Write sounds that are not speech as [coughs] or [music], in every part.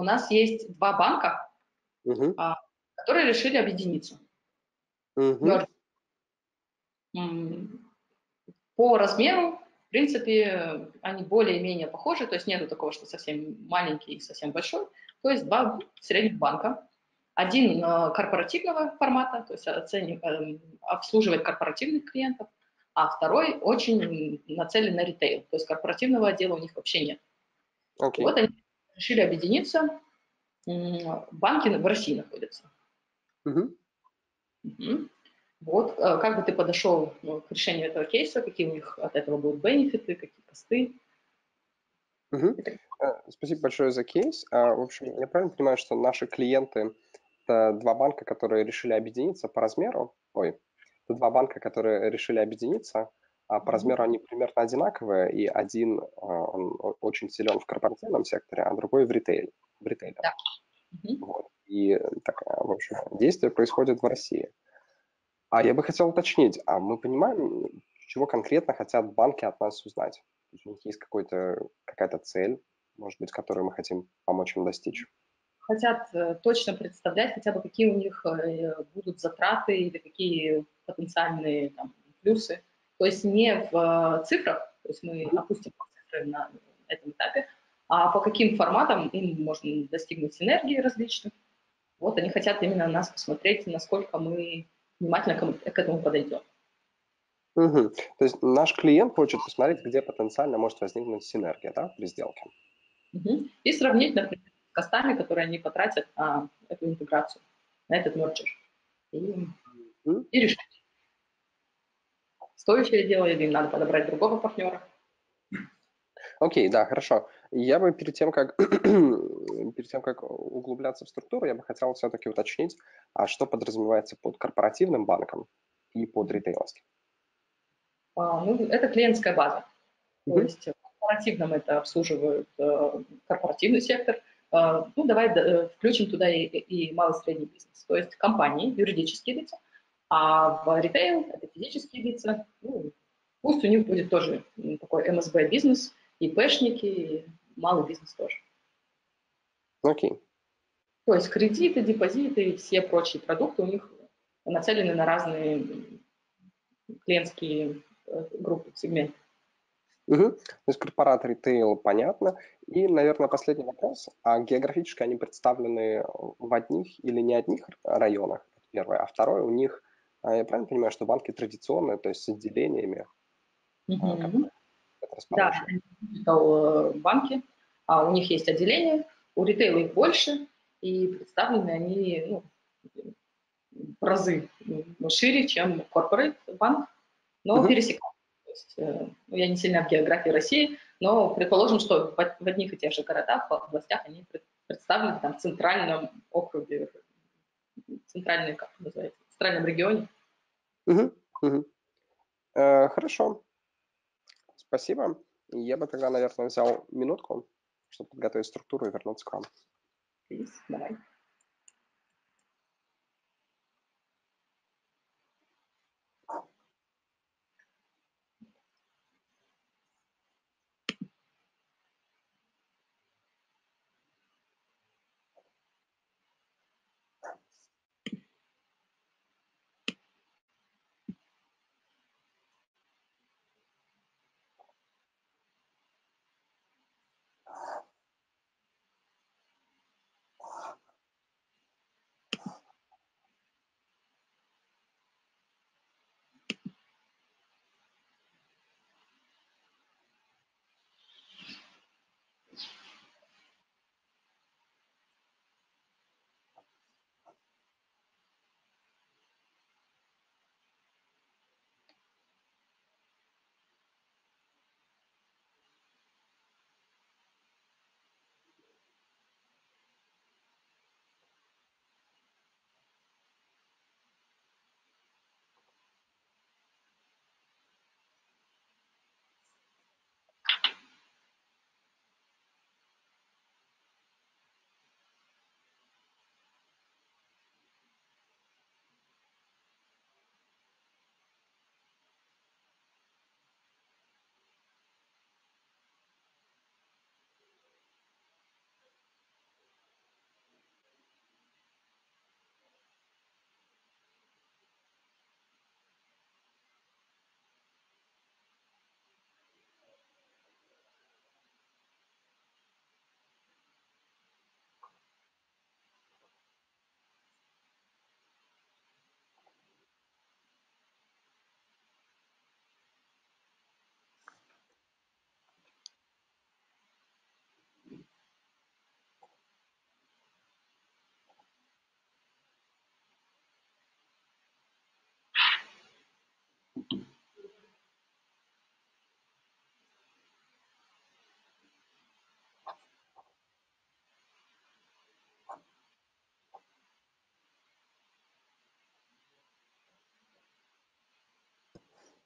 у нас есть два банка, Мгм. которые решили объединиться. М, По размеру, в принципе, они более-менее похожи, то есть нету такого, что совсем маленький и совсем большой. То есть два средних банка. Один э, корпоративного формата, то есть оценив- эм, обслуживает корпоративных клиентов, а второй очень нацелен на ритейл, то есть корпоративного отдела у них вообще нет. Окей. Вот они решили объединиться. Банки в России находятся. Мгм. Мгм. Вот, э, как бы ты подошел ну, к решению этого кейса, какие у них от этого будут бенефиты, какие косты? Мгм. Э, Спасибо большое за кейс. А, В общем, я правильно понимаю, что наши клиенты – это два банка, которые решили объединиться по размеру? Ой, это два банка, которые решили объединиться, а по размеру они примерно одинаковые, и один а, он очень силен в корпоративном секторе, а другой в ритейле. В ритейле. Да. Вот. И так, в общем, действие происходит в России. А я бы хотел уточнить, а мы понимаем, чего конкретно хотят банки от нас узнать? То есть У них есть какой-то, какая-то цель, может быть, которую мы хотим помочь им достичь? Хотят э, точно представлять хотя бы, какие у них э, будут затраты или какие потенциальные там, плюсы. То есть не в э, цифрах, то есть мы опустим цифры на этом этапе, а по каким форматам им можно достигнуть синергии различных. Вот они хотят именно нас посмотреть, насколько мы внимательно к этому подойдем. Мгм. То есть наш клиент хочет посмотреть, где потенциально может возникнуть синергия да, при сделке. Мгм. И сравнить, например, с костами, которые они потратят на эту интеграцию, на этот мерджер. И, Мгм. и решить, стоящее дело или им надо подобрать другого партнера. Окей, да, хорошо. Я бы перед тем, как, [clears throat] перед тем, как углубляться в структуру, я бы хотел все-таки уточнить, а что подразумевается под корпоративным банком и под ритейловским. А, ну, это клиентская база. То Мгм. есть в корпоративном это обслуживают э, корпоративный сектор. Э, ну, давай э, включим туда и, и малый и средний бизнес. То есть компании, юридические лица, а в ритейл это физические лица. Ну, пусть у них будет тоже такой МСБ бизнес, и пэшники, и малый бизнес тоже. Окей. То есть кредиты, депозиты и все прочие продукты у них нацелены на разные клиентские э, группы, сегменты. Мгм. То есть корпорат, ритейл, понятно. И, наверное, последний вопрос. А географически они представлены в одних или не одних районах? Первое. А второе, у них, а, я правильно понимаю, что банки традиционные, то есть с отделениями, которые Да, э, банки, а у них есть отделения, у ритейла их больше, и представлены они ну, в разы м, шире, чем corporate банк, но. То есть, э, ну, я не сильно в географии России, но предположим, что в, одних и тех же городах, в областях они пред- представлены там, в центральном округе, центральной, как это называется, центральном регионе. Мгм. Мгм. Э, Хорошо. Спасибо. Я бы тогда, наверное, взял минутку, чтобы подготовить структуру и вернуться к вам. Please, давай.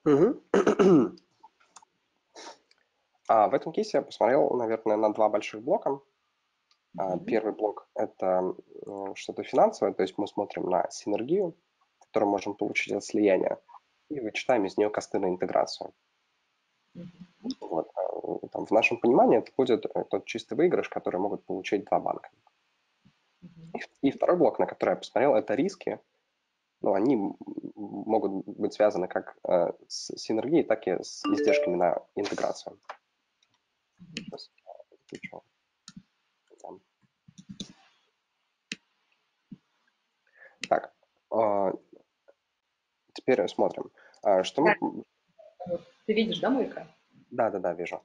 Угу. [clears throat] А в этом кейсе я посмотрел, наверное, на два больших блока. Mm-hmm. Первый блок – это что-то финансовое, то есть мы смотрим на синергию, которую можем получить от слияния, и вычитаем из нее косты на интеграцию. Mm-hmm. Вот. А, там, в нашем понимании это будет э, тот чистый выигрыш, который могут получить два банка. Mm-hmm. И, и второй блок, на который я посмотрел, это риски. Ну, они могут быть связаны как э, с синергией, так и с издержками на интеграцию. Сейчас включу. Там. Так, э, теперь смотрим. Э, что мы... Ты видишь, да, мой экран? Да, да, да, вижу.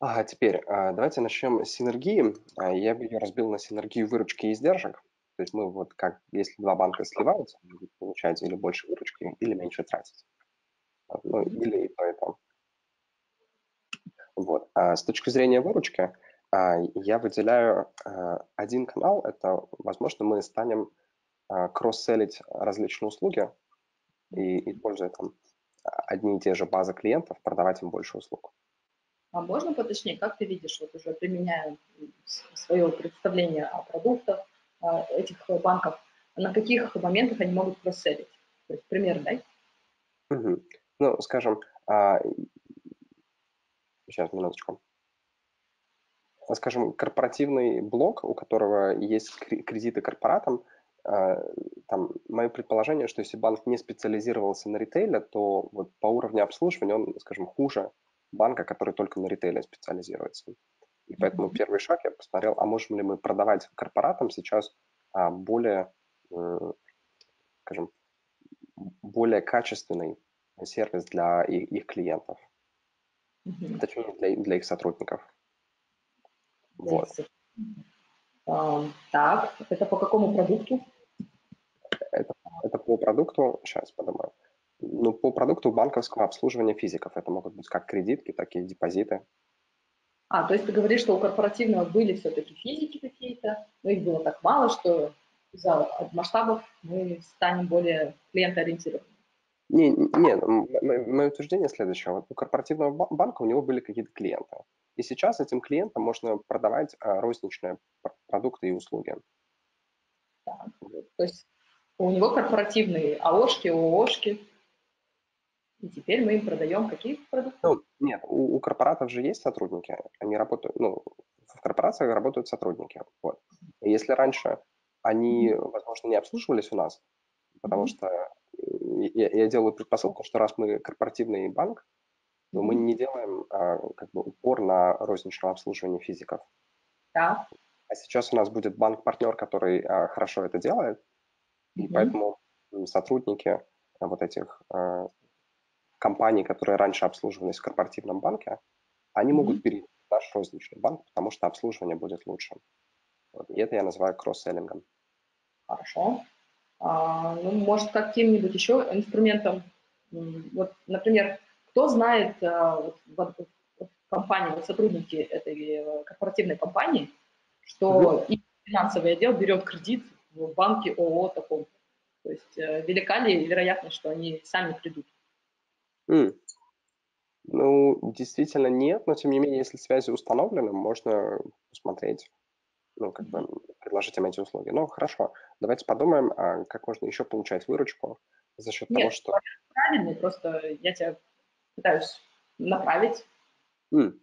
А теперь э, давайте начнем с синергии. Я бы ее разбил на синергию выручки и издержек. То есть мы вот как, если два банка сливаются, получать или больше выручки, или меньше тратить. Ну, или и то, и то. Вот. А с точки зрения выручки, а, я выделяю а, один канал. Это, возможно, мы станем а, кросс-селить различные услуги и, используя там одни и те же базы клиентов, продавать им больше услуг. А можно поточнее, как ты видишь, вот уже применяя свое представление о продуктах этих банков, на каких моментах они могут кросс-селить? То есть пример дай. Угу. Ну, скажем, Сейчас, минуточку. Скажем, корпоративный блок, у которого есть кредиты корпоратам, а, там мое предположение, что если банк не специализировался на ритейле, то вот по уровню обслуживания он, скажем, хуже банка, который только на ритейле специализируется. И поэтому mm-hmm. первый шаг я посмотрел, а можем ли мы продавать корпоратам сейчас а, более, скажем, более качественный сервис для их, их клиентов. Угу. Точнее, для, для их сотрудников. Вот. А, так, это по какому продукту? Это, это по продукту, сейчас подумаю. Ну, по продукту банковского обслуживания физиков. Это могут быть как кредитки, так и депозиты. А, то есть ты говоришь, что у корпоративного были все-таки физики какие-то, но их было так мало, что из-за масштабов мы станем более клиентоориентированными. Не, нет, мое утверждение следующее. Вот у корпоративного банка у него были какие-то клиенты. И сейчас этим клиентам можно продавать а, розничные продукты и услуги. Так. То есть у него корпоративные АОшки, ООшки. И теперь мы им продаем какие продукты? Ну, нет, у, у корпоратов же есть сотрудники. Они работают, ну, в корпорациях работают сотрудники. Вот. И если раньше они, возможно, не обслуживались у нас, потому что я, я делаю предпосылку, что раз мы корпоративный банк, то мы не делаем а, как бы упор на розничное обслуживание физиков. Да. А сейчас у нас будет банк-партнер, который а, хорошо это делает, и mm-hmm. поэтому сотрудники а, вот этих компаний, которые раньше обслуживались в корпоративном банке, они mm-hmm. могут перейти в наш розничный банк, потому что обслуживание будет лучше. Вот. И это я называю кросс-селлингом. Хорошо. А, ну, может, каким-нибудь еще инструментом. Вот, например, кто знает а, вот, в компании, вот сотрудники этой э, корпоративной компании, что mm-hmm. финансовый отдел берет кредит в банке ООО таком. То есть э, велика ли вероятность, что они сами придут? Mm. Ну, действительно нет, но тем не менее, если связи установлены, можно посмотреть ну, как бы предложить им эти услуги. Ну, хорошо, давайте подумаем, а как можно еще получать выручку за счет Нет, того, что... правильный, просто я тебя пытаюсь направить. Mm.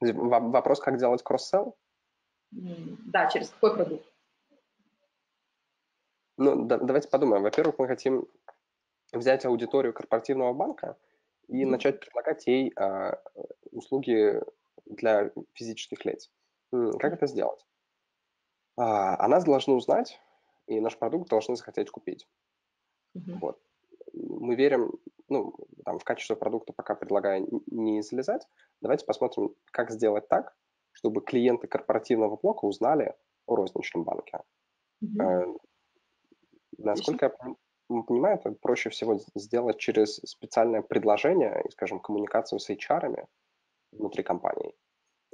Вопрос, как делать кросс-селл? Да, через какой продукт? Ну, да, давайте подумаем. Во-первых, мы хотим взять аудиторию корпоративного банка и mm-hmm. начать предлагать ей а, услуги для физических лиц. Как это сделать? а, о нас должны узнать, и наш продукт должны захотеть купить. Mm-hmm. Вот. Мы верим, ну, там, в качество продукта пока предлагаю не залезать. Давайте посмотрим, как сделать так, чтобы клиенты корпоративного блока узнали о розничном банке. Mm-hmm. Э, насколько я понимаю, это проще всего сделать через специальное предложение и, скажем, коммуникацию с HR внутри компании.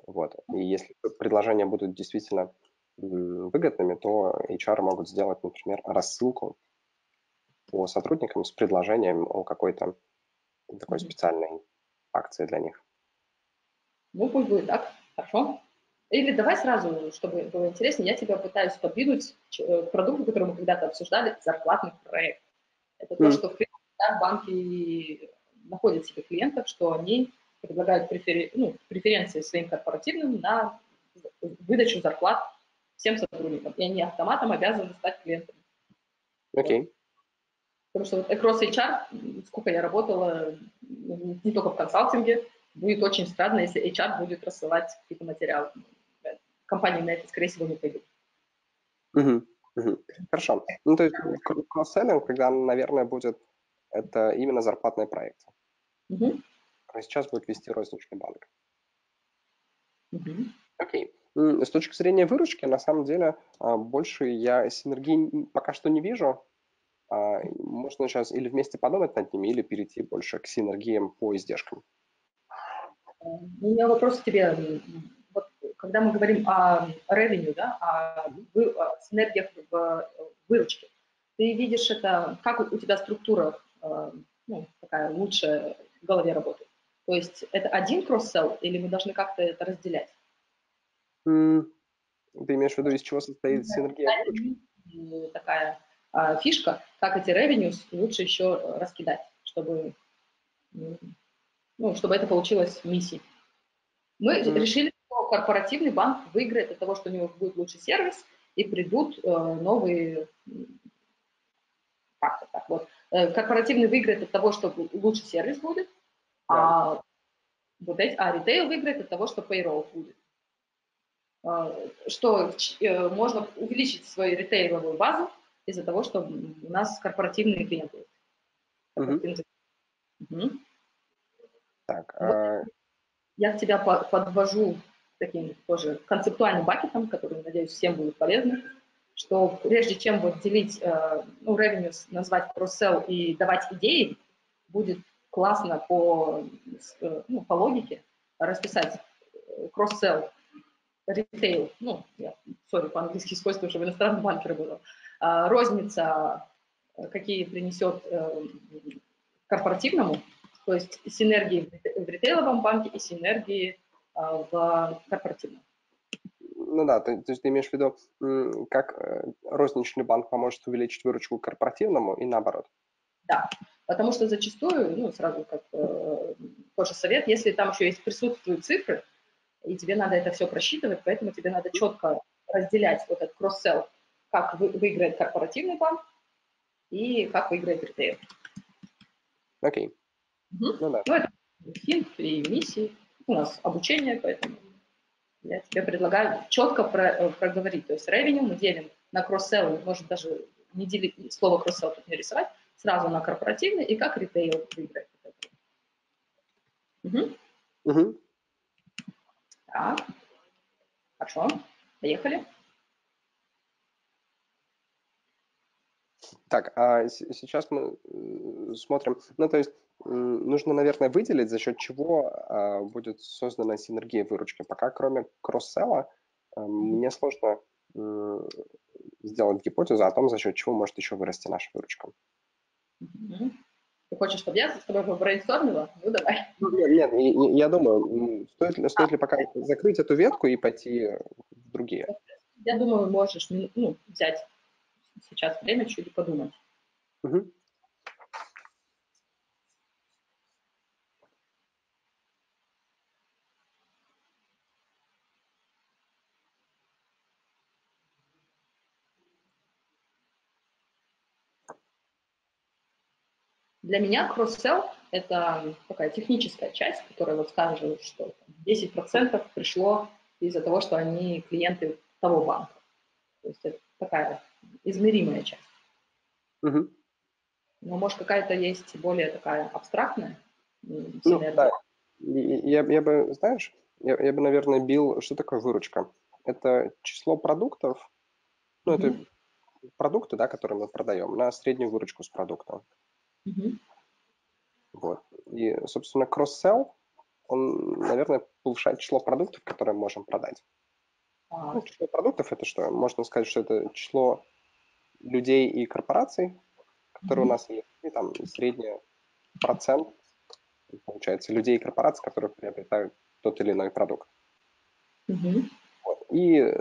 Вот. И если предложения будут действительно выгодными, то HR могут сделать, например, рассылку по сотрудникам с предложением о какой-то такой mm-hmm. специальной акции для них. Ну, пусть будет так, хорошо. Или давай сразу, чтобы было интереснее, я тебя пытаюсь подвинуть к э, продукту, который мы когда-то обсуждали, зарплатный проект. Это то, что в принципе, банки находят себе клиентов, что они предлагают префери... ну, преференции своим корпоративным на выдачу зарплат всем сотрудникам, и они автоматом обязаны стать клиентами. Окей. Okay. Потому что вот across HR, сколько я работала, не только в консалтинге, будет очень странно, если HR будет рассылать какие-то материалы. Компании на это, скорее всего, не пойдут. Угу, угу. Хорошо. Ну, то есть кросс-селлинг, когда, наверное, будет это именно зарплатные проекты. Угу. А сейчас будет вести розничный банк. Угу. Окей. С точки зрения выручки, на самом деле, а, больше я синергии пока что не вижу. А, можно сейчас или вместе подумать над ними, или перейти больше к синергиям по издержкам. У меня вопрос к тебе. Когда мы говорим о revenue, да, о, вы, о синергиях в выручке, ты видишь это, как у тебя структура а, ну, такая лучшая в голове работает? То есть это один кросс-селл или мы должны как-то это разделять? Mm, ты имеешь в виду, из чего состоит синергия? Такая а, фишка, как эти revenues лучше еще раскидать, чтобы, ну, чтобы это получилось миссией. Мы mm-hmm. решили, корпоративный банк выиграет от того, что у него будет лучший сервис, и придут э, новые как так вот. Э, корпоративный выиграет от того, что лучший сервис будет, да. а вот эти, а ритейл выиграет от того, что payroll будет. А, что э, можно увеличить свою ритейловую базу, из-за того, что у нас корпоративные клиенты. Угу. Угу. Так, вот. а... Я тебя подвожу таким тоже концептуальным бакетом, который, надеюсь, всем будет полезно, что прежде чем вот делить, э, ну, revenue, назвать cross-sell и давать идеи, будет классно по, э, ну, по логике расписать cross-sell, retail, ну, я, сори, по-английски использую, чтобы в иностранном банке работал, а, розница, э, какие принесет э, корпоративному, то есть синергии в ритейловом банке и синергии в корпоративном. Ну да, то, то есть ты имеешь в виду, как э, розничный банк поможет увеличить выручку корпоративному и наоборот? Да, потому что зачастую, ну сразу как э, тоже совет, если там еще есть присутствуют цифры, и тебе надо это все просчитывать, поэтому тебе надо четко разделять вот этот кросс-селл как вы, выиграет корпоративный банк и как выиграет ритейл. Окей. Okay. Угу. Ну, да. ну, это хинт и миссии. У нас обучение, поэтому я тебе предлагаю четко про, э, проговорить. То есть revenue мы делим на кросс-селл, может даже не делить, слово кросс-селл тут не рисовать, сразу на корпоративный и как ритейл выиграет. Угу. Угу. Так, хорошо, поехали. Так, а сейчас мы э, смотрим, ну, то есть нужно, наверное, выделить, за счет чего а, будет создана синергия выручки. Пока кроме кросс-селла а, мне сложно сделать гипотезу о том, за счет чего может еще вырасти наша выручка. Ты хочешь, чтобы я с тобой побрейнстормила? Ну, давай. Ну, нет, нет, я думаю, стоит ли, стоит ли пока закрыть эту ветку и пойти в другие? Я думаю, можешь ну, взять сейчас время чуть подумать. Угу. Для меня кросс-селл – это такая техническая часть, которая вот скажет, что 10% пришло из-за того, что они клиенты того банка. То есть это такая измеримая часть. Угу. Но может какая-то есть более такая абстрактная? Ну, да. Я, я бы, знаешь, я, я бы, наверное, бил, что такое выручка? Это число продуктов, ну, угу. это продукты, да, которые мы продаем, на среднюю выручку с продукта. Угу. Вот. И, собственно, кросс-селл, он, наверное, повышает число продуктов, которые мы можем продать. А. Ну, число продуктов это что? Можно сказать, что это число людей и корпораций, которые mm-hmm. у нас есть, и там средний процент получается, людей и корпораций, которые приобретают тот или иной продукт. Угу. Вот. И,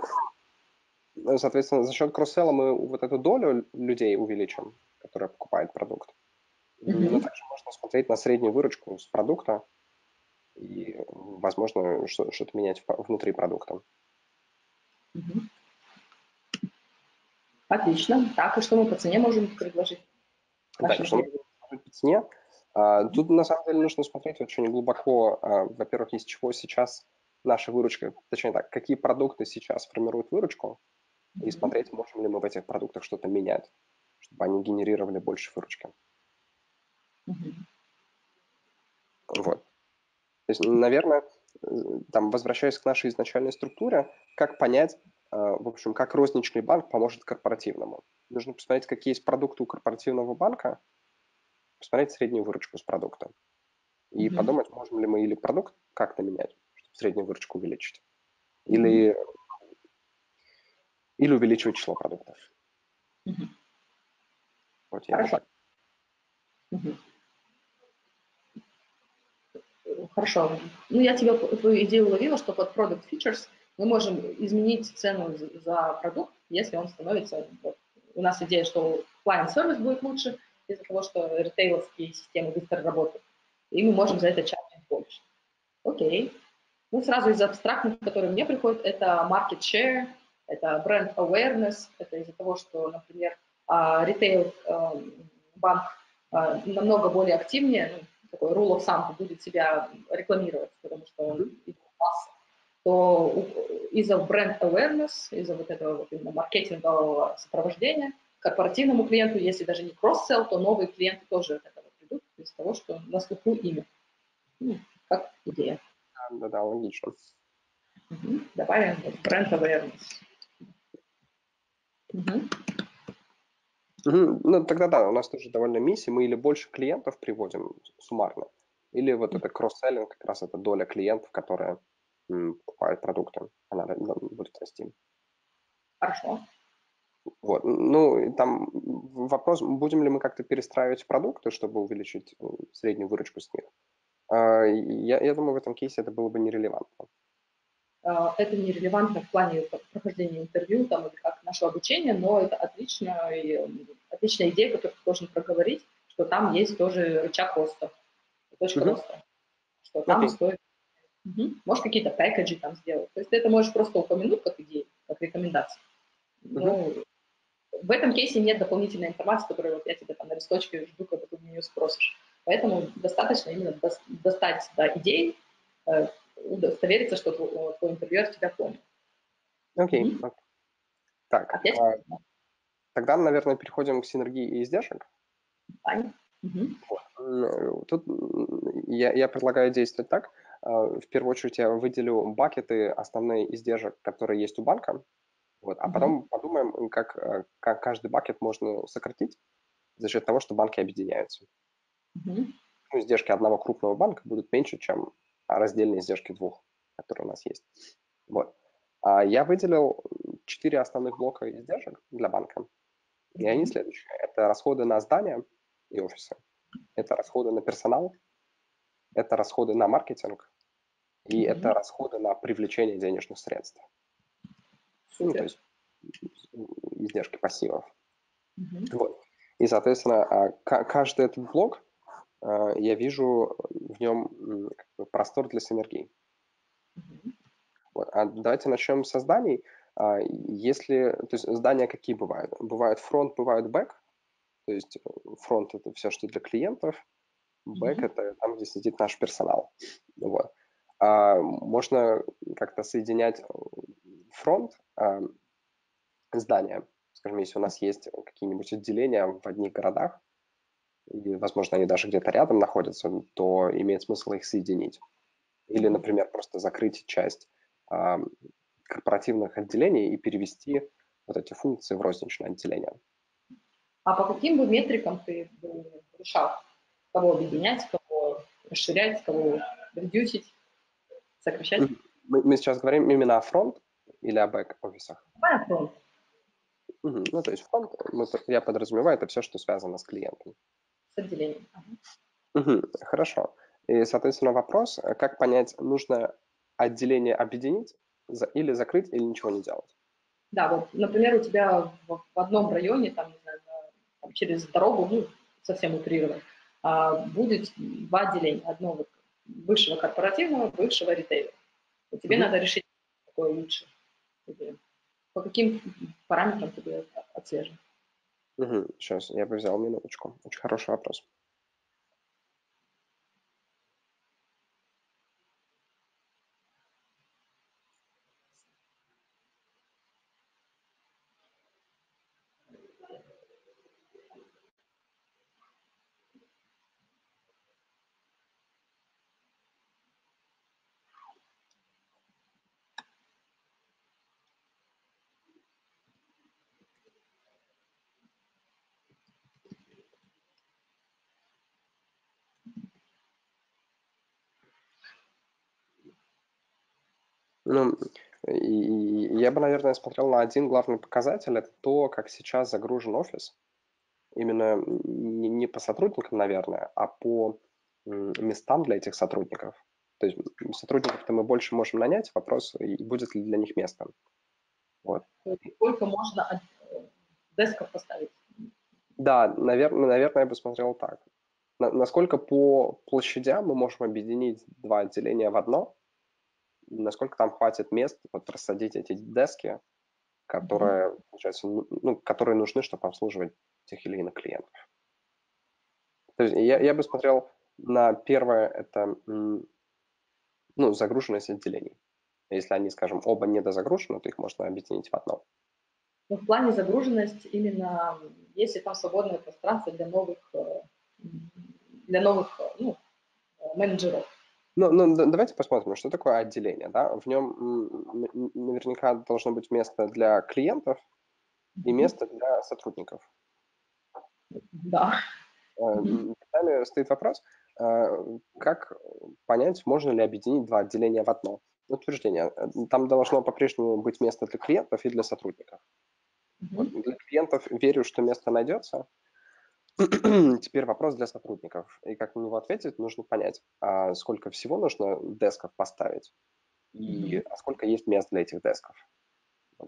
соответственно, за счет кросселла мы вот эту долю людей увеличим, которая покупает продукт. Угу. Но также можно смотреть на среднюю выручку с продукта и, возможно, что-то менять внутри продукта. Угу. Отлично. Так, и что мы по цене можем предложить? Да, что мы по цене? А, тут на самом деле нужно смотреть очень глубоко, а, во-первых, из чего сейчас наша выручка, точнее так, какие продукты сейчас формируют выручку, и смотреть, можем ли мы в этих продуктах что-то менять, чтобы они генерировали больше выручки. Вот. То есть, наверное, там, возвращаясь к нашей изначальной структуре, как понять, а, в общем, как розничный банк поможет корпоративному. Нужно посмотреть, какие есть продукты у корпоративного банка, посмотреть среднюю выручку с продукта и mm-hmm. подумать, можем ли мы или продукт как-то менять, чтобы среднюю выручку увеличить, или, mm-hmm. или увеличивать число продуктов. Mm-hmm. Вот я Хорошо. Mm-hmm. Хорошо. Ну, я тебя твою идею уловила, что под Product Features мы можем изменить цену за продукт, если он становится... Вот, у нас идея, что client-сервис будет лучше из-за того, что ритейловские системы быстро работают. И мы можем за это чаржить больше. Окей. Ну, сразу из абстрактных, которые мне приходят, это market share, это бренд awareness, это из-за того, что, например, ритейл банк намного более активнее, ну, такой rule of thumb будет себя рекламировать, потому что он идет в то из-за бренд awareness, из-за вот этого вот именно маркетингового сопровождения корпоративному клиенту, если даже не кросс-селл, то новые клиенты тоже от этого придут, из того, что на слуху имя. Ну, как идея. Да, да, логично. Угу. Добавим бренд awareness. Угу. Угу. Ну, тогда да, у нас тоже довольно миссия. Мы или больше клиентов приводим суммарно, или вот это кросс-селлинг, как раз это доля клиентов, которая покупают продукты, она будет расти. Хорошо. Вот. Ну, там вопрос, будем ли мы как-то перестраивать продукты, чтобы увеличить среднюю выручку с них. А, я, я думаю, в этом кейсе это было бы нерелевантно. А, это нерелевантно в плане прохождения интервью там, или как нашего обучения, но это отличная, отличная идея, которую должен проговорить, что там есть тоже рычаг роста, точка mm-hmm. роста, что там okay. стоит Угу. Можешь какие-то пэкэджи там сделать. То есть ты это можешь просто упомянуть как идею, как рекомендацию. Угу. Ну, в этом кейсе нет дополнительной информации, которую вот я тебе там на листочке жду, когда ты меня спросишь. Поэтому достаточно именно достать да, идеи, э, удостовериться, что твой, твой интервьюер тебя понял. Окей. Okay. Mm-hmm. Так, Опять? а, тогда, наверное, переходим к синергии и издержек. Понятно. Угу. Тут я, я предлагаю действовать так. А, в первую очередь я выделю бакеты основные издержек, которые есть у банка, вот, а mm-hmm. потом подумаем, как, э, как каждый бакет можно сократить за счет того, что банки объединяются. Mm-hmm. Ну, издержки одного крупного банка будут меньше, чем раздельные издержки двух, которые у нас есть. Вот. А я выделил четыре основных блока издержек для банка. И они следующие. Это расходы на здания и офисы. Это расходы на персонал, это расходы на маркетинг и mm-hmm. это расходы на привлечение денежных средств. Ну, то есть издержки пассивов. Mm-hmm. Вот. И, соответственно, а, каждый этот блок а, я вижу в нем простор для синергии. Mm-hmm. Вот. А давайте начнем со зданий. А, если, то есть здания какие бывают? Бывают фронт, бывают бэк. То есть э, фронт это все, что для клиентов, Бэк mm-hmm. это там, где сидит наш персонал. Вот. А, можно как-то соединять фронт а, здания. Скажем, если у нас есть какие-нибудь отделения в одних городах, и, возможно, они даже где-то рядом находятся, то имеет смысл их соединить. Или, например, просто закрыть часть а, корпоративных отделений и перевести вот эти функции в розничное отделение. А по каким бы метрикам ты решал? кого объединять, кого расширять, кого редюсить, сокращать. Мы, мы сейчас говорим именно о фронт или о бэк-офисах? Давай о фронт. Угу. Ну, то есть фронт, мы, я подразумеваю, это все, что связано с клиентом. С отделением. Угу. Хорошо. И, соответственно, вопрос, как понять, нужно отделение объединить или закрыть, или ничего не делать? Да, вот, например, у тебя в, в одном районе, там, не знаю, там, через дорогу, ну, совсем утрированно, а, будет два отделения. Одно вот бывшего корпоративного, бывшего ритейла. И тебе mm-hmm. надо решить, какое лучше. По каким параметрам тебе отслеживать? Угу. Сейчас я бы взял минуточку. Очень хороший вопрос. Ну, и я бы, наверное, смотрел на один главный показатель, это то, как сейчас загружен офис. Именно не по сотрудникам, наверное, а по местам для этих сотрудников. То есть сотрудников-то мы больше можем нанять, вопрос, и будет ли для них место. Вот. Сколько можно десков поставить? Да, наверное, наверное, я бы смотрел так. Насколько по площадям мы можем объединить два отделения в одно, насколько там хватит мест вот рассадить эти дески, которые, mm-hmm. получается, ну, которые нужны, чтобы обслуживать тех или иных клиентов. То есть я, я бы смотрел на первое, это ну, загруженность отделений. Если они, скажем, оба недозагружены, то их можно объединить в одно. Ну, в плане загруженность именно, если там свободное пространство для новых, э, для новых ну, менеджеров. Ну, ну, давайте посмотрим, что такое отделение. Да? В нем наверняка должно быть место для клиентов и место для сотрудников. Да. Далее стоит вопрос, э, как понять, можно ли объединить два отделения в одно. Утверждение. Там должно по-прежнему быть место для клиентов и для сотрудников. Mm-hmm. Для клиентов верю, что место найдется. [clears throat] Теперь вопрос для сотрудников. И как на него ответить, нужно понять, а сколько всего нужно десков поставить и а сколько есть мест для этих десков.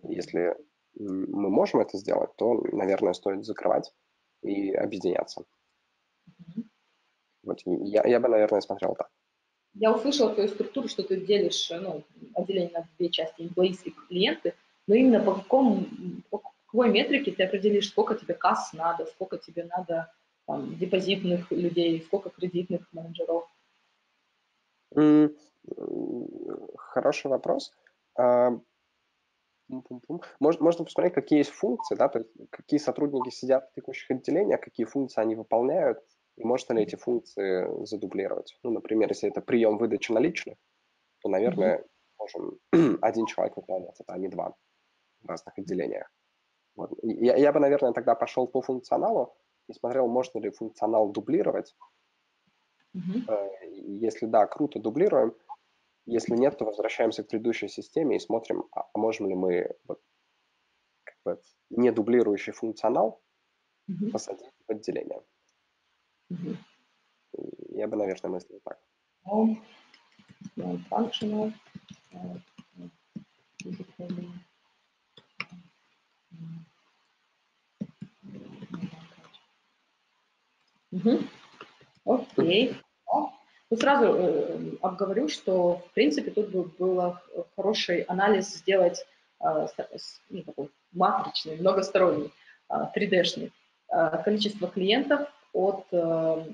Если мы можем это сделать, то, наверное, стоит закрывать и объединяться. Вот, я, я бы, наверное, смотрел так. Я услышала твою структуру, что ты делишь ну, отделение на две части, employees и клиенты, но именно по какому, по какой метрике ты определишь, сколько тебе касс надо, сколько тебе надо там, депозитных людей, сколько кредитных менеджеров? Хороший вопрос. А, можно посмотреть, какие есть функции, да, то есть какие сотрудники сидят в текущих отделениях, какие функции они выполняют, и можно ли эти функции задублировать. Ну, например, если это прием выдачи наличных, то, наверное, mm-hmm. можем [clears throat] один человек выполнять это, а не два в разных отделениях. Вот. Я, я бы, наверное, тогда пошел по функционалу и смотрел, можно ли функционал дублировать. Mm-hmm. Если да, круто, дублируем. Если нет, то возвращаемся к предыдущей системе и смотрим, а, а можем ли мы вот, как бы, не дублирующий функционал mm-hmm. посадить в отделение. Mm-hmm. Я бы, наверное, мыслил так. Non-functional. Угу. Окей. Ну, сразу э, обговорю, что, в принципе, тут бы было хороший анализ сделать э, ну, такой матричный, многосторонний, э, 3D-шный. Э, количество клиентов от э,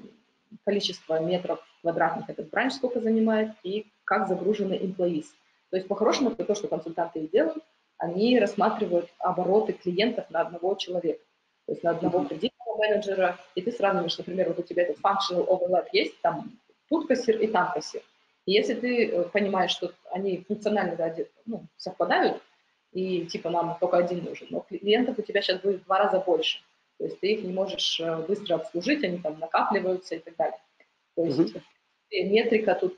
количества метров квадратных этот бранч сколько занимает и как загружены employees. То есть, по-хорошему, это то, что консультанты и делают, они рассматривают обороты клиентов на одного человека, то есть на одного кредитного менеджера, и ты сравниваешь, например, вот у тебя этот functional overlap есть, там тут кассир и там кассир. И если ты э, понимаешь, что они функционально да, ну, совпадают, и типа нам только один нужен, но клиентов у тебя сейчас будет в два раза больше, то есть ты их не можешь э, быстро обслужить, они там накапливаются и так далее. То есть mm-hmm. метрика тут,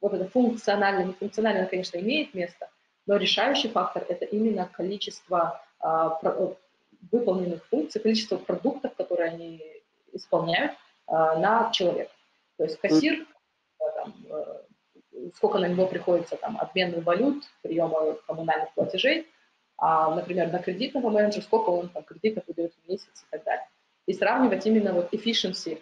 вот это функционально, не функционально, конечно, имеет место, но решающий фактор – это именно количество а, э, выполненных функций, количество продуктов, которые они исполняют а, на человека. То есть кассир сколько на него приходится там обменных валют, приема коммунальных платежей, а, например, на кредитного менеджера, сколько он там кредитов выдает в месяц и так далее. И сравнивать именно вот efficiency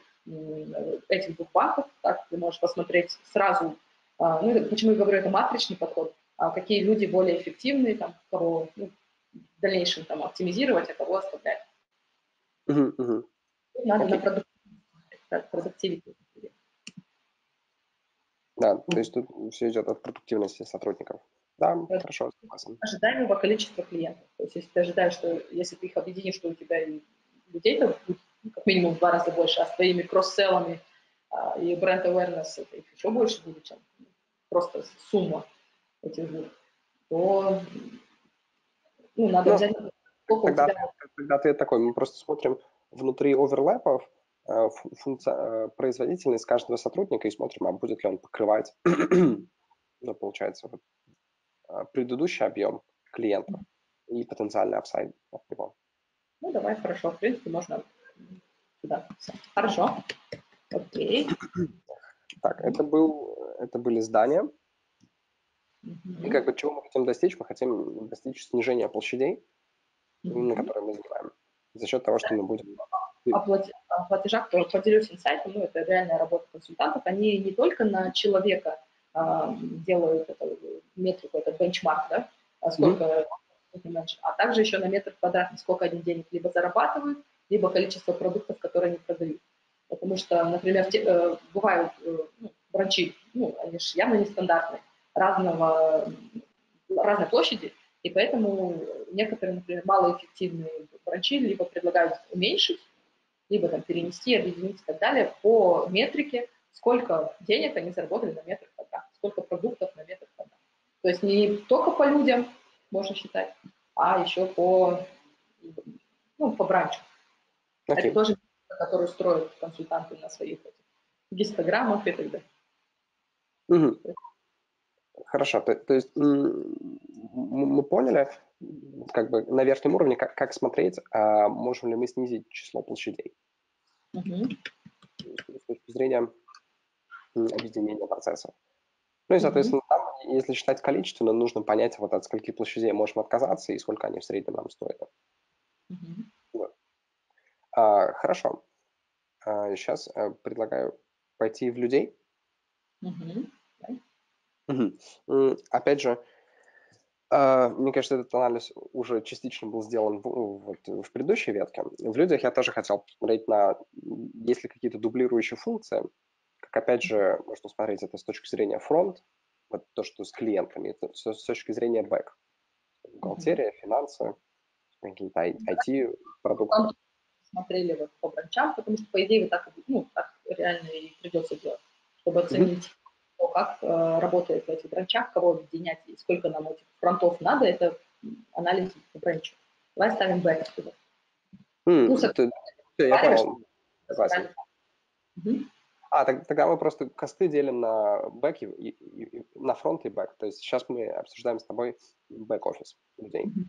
этих двух банков, так ты можешь посмотреть сразу, а, ну, почему я говорю, это матричный подход, какие люди более эффективные, там, кого ну, в дальнейшем там оптимизировать, а кого оставлять. Uh-huh, uh-huh. Надо okay. на продуктивность, продуктивность. Да, то есть тут все идет от продуктивности сотрудников. Да, это хорошо, согласен. Ожидаемого количества клиентов. То есть если ты ожидаешь, что если ты их объединишь, что у тебя и людей-то будет ну, как минимум в два раза больше, а с твоими кросс-селлами а, и бренд awareness это их еще больше будет, чем просто сумма этих двух, то ну, надо ну, взять... Тогда, тебя... тогда ты такой, мы просто смотрим внутри оверлэпов, Э, функция, э, производительность каждого сотрудника и смотрим, а будет ли он покрывать, [clears throat] ну, получается, вот, э, предыдущий объем клиентов и потенциальный апсайд от него. Ну, давай, хорошо. В принципе, можно сюда. Хорошо. Окей. Так, это, был, это были здания. И как бы чего мы хотим достичь? Мы хотим достичь снижения площадей, на которые мы занимаем, за счет того, что мы будем о, плате, о платежах поделюсь инсайтом, ну, это реальная работа консультантов, они не только на человека а, делают эту метрику, этот бенчмарк, да, а сколько mm-hmm. а также еще на метр квадратный, сколько они денег либо зарабатывают, либо количество продуктов, которые они продают. Потому что, например, те, э, бывают э, ну, врачи, ну, они же явно нестандартные, разного, разной площади, и поэтому некоторые, например, малоэффективные врачи либо предлагают уменьшить либо там перенести, объединить и так далее по метрике, сколько денег они заработали на метр квадрат, сколько продуктов на метр квадрат. То есть не только по людям можно считать, а еще по, ну, по бранчу. Okay. Это тоже, который строят консультанты на своих этих гистограммах и так далее. Угу. Хорошо, то, то есть мы поняли, как бы на верхнем уровне, как, как смотреть, а можем ли мы снизить число площадей. Угу. С точки зрения объединения процессов. Ну и, соответственно, там, если считать количественно, нужно понять, вот от скольки площадей можем отказаться и сколько они в среднем нам стоят. Угу. Вот. А, хорошо. А, сейчас а, предлагаю пойти в людей. Угу. Угу. Опять же, а, мне кажется, этот анализ уже частично был сделан в, ну, вот, в предыдущей ветке. В людях я тоже хотел посмотреть на, есть ли какие-то дублирующие функции. Как, опять же, можно смотреть это с точки зрения фронт, вот то, что с клиентами, это с, с точки зрения бэк. Бухгалтерия, финансы, какие-то IT-продукты. Смотрели вот по branch ам, потому что, по идее, вот так, ну, так реально и придется делать, чтобы оценить то, как э, работает в этих branch ах, кого объединять и сколько нам этих фронтов надо, это анализ по branch у. Давай ставим back отсюда. Mm, ну, это, я понял. Угу. А, так, тогда мы просто cost ы делим на back и, и, и, на фронт и back. То есть сейчас мы обсуждаем с тобой бэк-офис людей. Mm-hmm.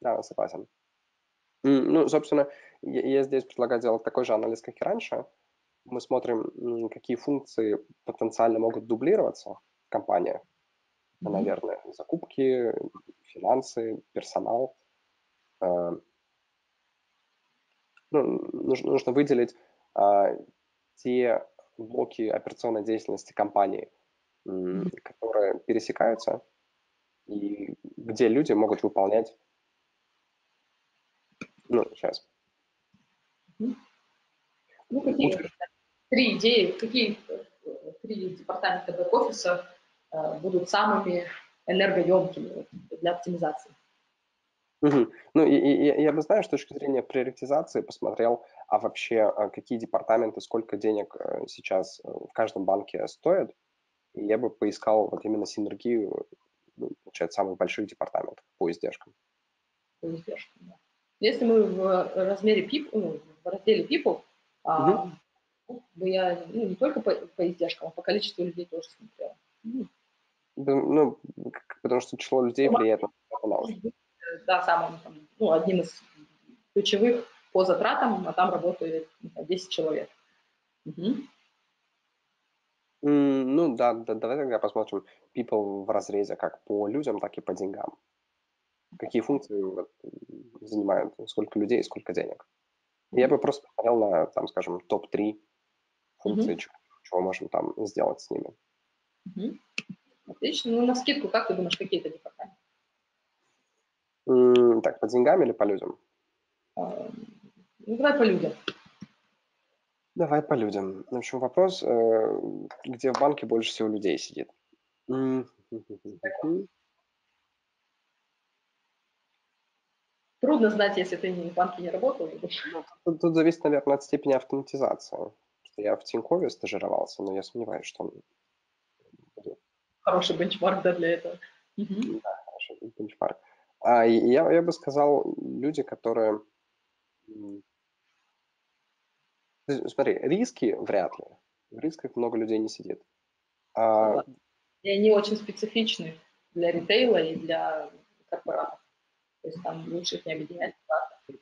Да, согласен. Ну, собственно, я, я здесь предлагаю делать такой же анализ, как и раньше мы смотрим, какие функции потенциально могут дублироваться в компаниях. Mm-hmm. Наверное, закупки, финансы, персонал. Э, ну, нужно, нужно выделить а, те блоки операционной деятельности компании, mm-hmm. которые пересекаются и где люди могут выполнять. Ну, сейчас. Mm-hmm. Ну, какие три идеи, какие три департамента бэк-офиса э, будут самыми энергоемкими для оптимизации. Угу. Ну, и, и, я бы знаю, с точки зрения приоритизации посмотрел, а вообще а какие департаменты, сколько денег э, сейчас э, в каждом банке стоят, и я бы поискал вот именно синергию, ну, получается, самых больших департаментов по издержкам. По издержкам, да. Если мы в размере people, ну, в разделе people, угу бы я ну, не только по, по издержкам, а по количеству людей тоже смотрела. Ну, ну потому что число людей ну, влияет на. Да, самым, там, ну, одним из ключевых по затратам, а там работает 10 человек. Угу. Mm, Ну да, да, давай тогда посмотрим people в разрезе как по людям, так и по деньгам. Какие функции вот, занимают, сколько людей, сколько денег. Я бы просто посмотрел на, там, скажем, топ-3 функции, mm-hmm. чего, чего можем там сделать с ними. Mm-hmm. Отлично. Ну, на скидку, как ты думаешь, какие это департаменты? Mm, так, по деньгам или по людям? Uh, ну, давай по людям. Давай по людям. В общем, вопрос, э, где в банке больше всего людей сидит? Трудно знать, если ты в банке не работал. Ну, тут, тут зависит, наверное, от степени автоматизации. Что я в Тинькове стажировался, но я сомневаюсь, что он Хороший бенчмарк да, для этого. Да, хороший бенчмарк. А я, я бы сказал, люди, которые Смотри, риски вряд ли. В рисках много людей не сидит. А... И они очень специфичны для ритейла и для корпоратов. То есть там лучше их не объединять.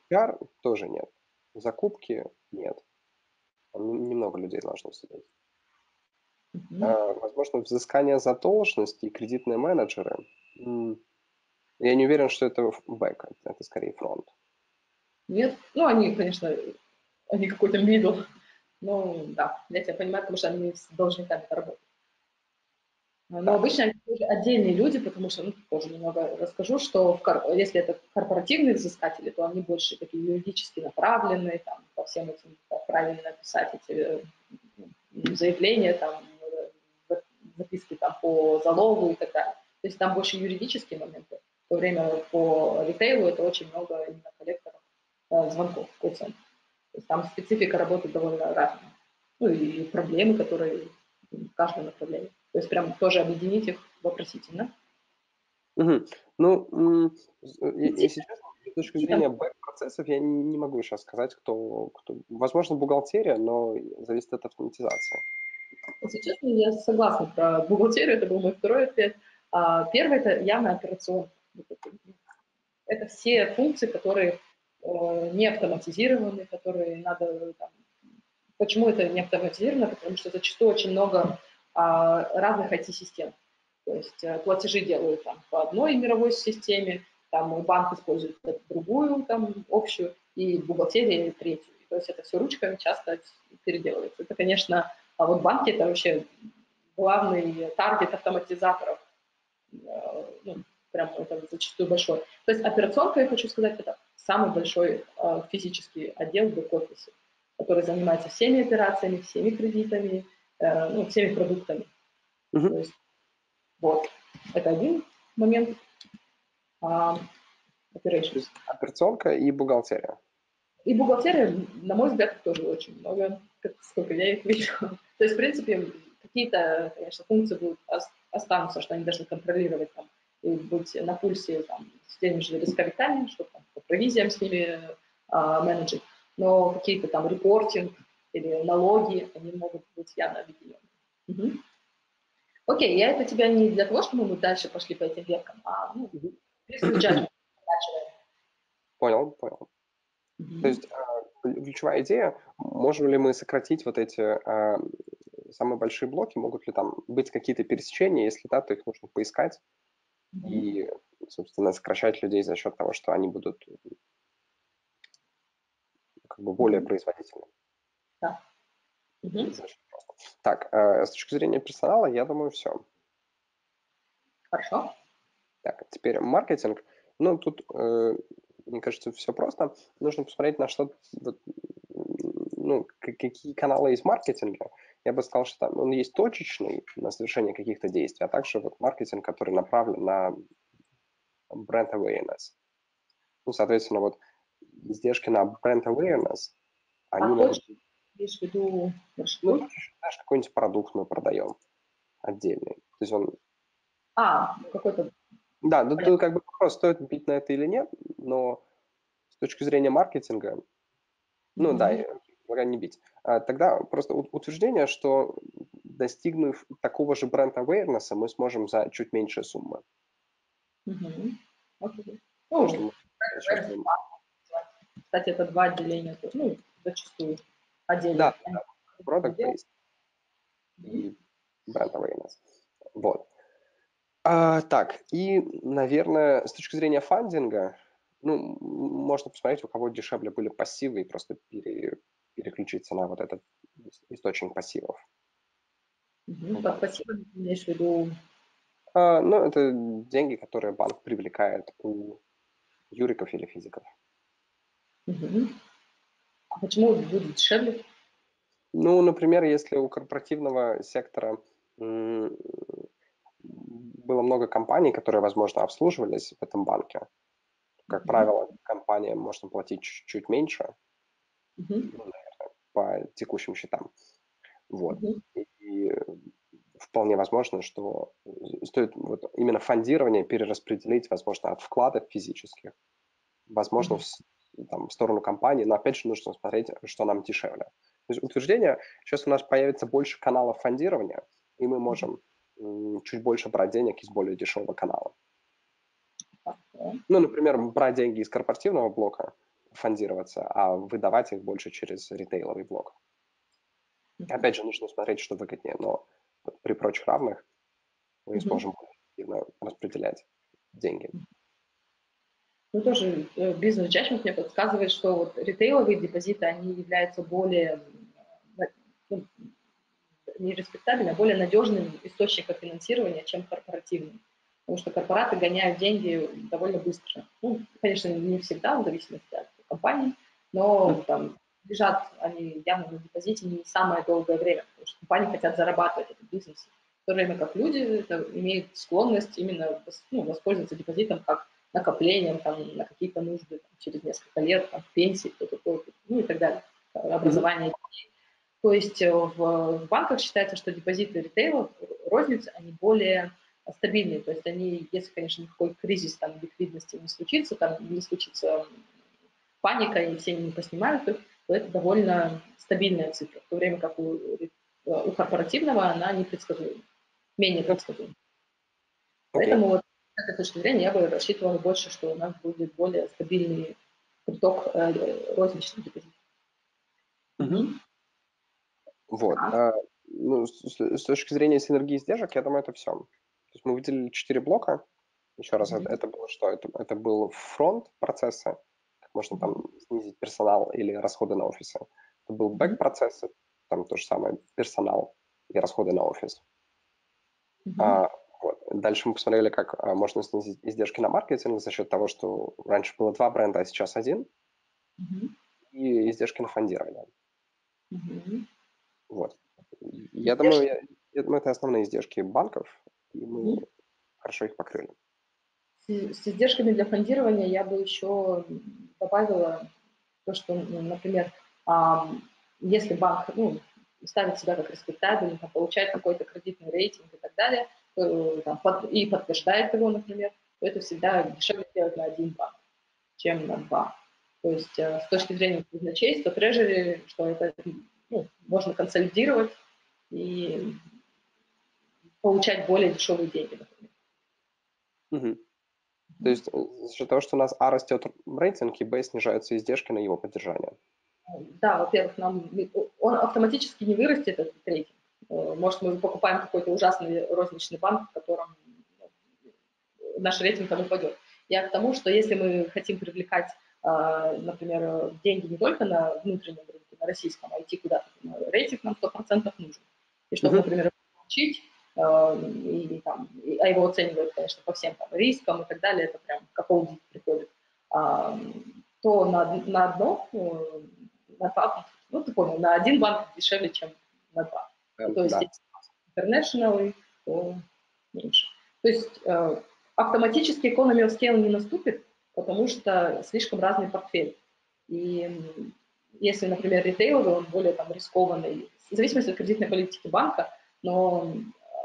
Пиар тоже нет. Закупки нет. Там немного людей должно сидеть. Mm-hmm. А, возможно, взыскание задолженности и кредитные менеджеры. Я не уверен, что это бэк, это скорее фронт. Нет, ну они, конечно, не какой-то middle. Ну, да, я тебя понимаю, потому что они с должниками работают. Но обычно они тоже отдельные люди, потому что, ну, тоже немного расскажу, что в, если это корпоративные взыскатели, то они больше такие юридически направленные, там, по всем этим, как правильно писать эти заявления, там, записки там по залогу и так далее. То есть там больше юридические моменты. В то время по ритейлу это очень много именно коллекторов э, звонков в. То есть там специфика работы довольно разная. Ну и проблемы, которые в каждом направлении. То есть прям тоже объединить их вопросительно. Угу. Ну, если честно, с точки зрения бэк-процессов я не могу сейчас сказать, кто, кто... Возможно, бухгалтерия, но зависит от автоматизации. Если честно, я согласна про бухгалтерию, это был мой второй ответ. А первый – это явно операционка. Это все функции, которые Э, не автоматизированы, которые надо там, Почему это не автоматизировано? Потому что зачастую очень много разных IT-систем. То есть а, платежи делают там по одной мировой системе, там банк использует другую, там общую, и бухгалтерия третью. То есть это все ручками часто переделывается. Это, конечно, а вот банки это вообще главный таргет автоматизаторов. Э, ну, прям это зачастую большой. То есть операционка, я хочу сказать, это самый большой э, физический отдел в бэк-офисе, который занимается всеми операциями, всеми кредитами, э, ну, всеми продуктами. Uh-huh. То есть, вот, это один момент. А, Операционка и бухгалтерия. И бухгалтерия, на мой взгляд, тоже очень много, сколько я их вижу. То есть, в принципе, какие-то, конечно, функции будут останутся, что они должны контролировать там, и быть на пульсе там, с теми же рисковиками, чтобы там, по провизиям с ними а, менеджить, но какие-то там репортинг или налоги, они могут быть явно объединены. Угу. Окей, я это тебя не для того, чтобы мы дальше пошли по этим веткам, а ну. Понял, понял. Mm-hmm. То есть а, ключевая идея, можем ли мы сократить вот эти а, самые большие блоки, могут ли там быть какие-то пересечения, если да, то их нужно поискать mm-hmm. и собственно, сокращать людей за счет того, что они будут как бы более производительны. Да. Угу. Так, э, с точки зрения персонала, я думаю, все. Хорошо. Так, теперь маркетинг. Ну, тут, э, мне кажется, все просто. Нужно посмотреть на что, ну, какие каналы есть маркетинга. Я бы сказал, что там он есть точечный на совершение каких-то действий, а также вот маркетинг, который направлен на бренд awareness. Ну, соответственно, вот издержки на бренд awareness, они а могут... Имеешь в виду Ну, знаешь, какой-нибудь продукт мы продаем отдельный. То есть он... А, какой-то... Да, тут, тут как бы вопрос, стоит бить на это или нет, но с точки зрения маркетинга, ну mm-hmm. да, пока не бить. А, тогда просто утверждение, что достигнув такого же бренд awareness, мы сможем за чуть меньшие суммы. Угу. Окей. Ну, кстати, это два отделения, ну, зачастую отдельно. Да, да. Product based и brand awareness. Вот. А, так, и, наверное, с точки зрения фандинга, ну, можно посмотреть, у кого дешевле были пассивы, и просто пере, переключиться на вот этот источник пассивов. Угу. Под пассивами имеешь в виду? А, ну, это деньги, которые банк привлекает у юриков или физиков. Угу. А почему будет дешевле? Ну, например, если у корпоративного сектора было много компаний, которые, возможно, обслуживались в этом банке, как mm-hmm. правило, компаниям можно платить чуть-чуть меньше, mm-hmm. ну, наверное, по текущим счетам. Вот. Mm-hmm. И вполне возможно, что стоит вот именно фондирование перераспределить, возможно, от вкладов физических, возможно, mm-hmm. Там, в сторону компании, но опять же нужно смотреть, что нам дешевле. То есть утверждение, сейчас у нас появится больше каналов фондирования, и мы можем чуть больше брать денег из более дешевого канала. Ну, например, брать деньги из корпоративного блока, фондироваться, а выдавать их больше через ритейловый блок. Опять же, нужно смотреть, что выгоднее, но при прочих равных мы сможем эффективно распределять деньги. Ну, тоже э, бизнес-джачмент мне подсказывает, что вот ритейловые депозиты, они являются более ну, не респектабельным, а более надежным источником финансирования, чем корпоративным. Потому что корпораты гоняют деньги довольно быстро. Ну, конечно, не всегда, в зависимости от компании, но там лежат они явно на депозите не самое долгое время, потому что компании хотят зарабатывать этот бизнес. В то время как люди это, имеют склонность именно ну, воспользоваться депозитом как накоплением там, на какие-то нужды там, через несколько лет, там, пенсии, кто-то, ну и так далее, образование детей. То есть э, в, в банках считается, что депозиты ритейла, розницы, они более стабильные. То есть они, если, конечно, никакой кризис там ликвидности не случится, там не случится паника и все не поснимают их, то это довольно стабильная цифра, в то время как у, у корпоративного она непредсказуема, менее предсказуема. Okay. Поэтому вот с этой точки зрения я бы рассчитывала больше, что у нас будет более стабильный приток э, розничных депозитов. Mm-hmm. Вот. А, ну, с, с точки зрения синергии издержек, я думаю, это все. То есть мы выделили четыре блока. Еще раз, mm-hmm. это, это было что? Это, это был фронт процесса, как можно там снизить персонал или расходы на офисы. Это был бэк процессы, там то же самое, персонал и расходы на офис. Mm-hmm. А. Дальше мы посмотрели, как а, можно снизить издержки на маркетинг за счет того, что раньше было два бренда, а сейчас один. Mm-hmm. И издержки на фондирование. Mm-hmm. Вот. Я думаю, я, я думаю, это основные издержки банков, и мы mm-hmm. хорошо их покрыли. С, с издержками для фондирования я бы еще добавила то, что, ну, например, если банк ну, ставит себя как респектабельный, получает какой-то кредитный рейтинг и так далее, там, под, и подтверждает его, например, то это всегда дешевле делать на один банк, чем на два. То есть э, с точки зрения казначейства, трежери, что это ну, можно консолидировать и получать более дешевые деньги, например. Угу. То есть э, за счет того, что у нас А растет рейтинг, и Б снижаются издержки на его поддержание. Да, во-первых, нам он автоматически не вырастет, этот рейтинг. Э, может, мы покупаем какой-то ужасный розничный банк, в котором ну, наш рейтинг там упадет. Я к тому, что если мы хотим привлекать, э, например, деньги не только на внутреннем рынке, на российском, а идти куда-то, рейтинг нам 100% нужен. И чтобы, например, получить, э, и, там, и, а его оценивают, конечно, по всем там, рискам и так далее, это прям как аудит приходит, а, то на, на одно, э, на два, ну ты понял, на один банк дешевле, чем на два. Mm, то есть, да. international, то меньше. То есть э, автоматически economy of scale не наступит, потому что слишком разный портфель. И если, например, ритейловый, он более там рискованный, в зависимости от кредитной политики банка, но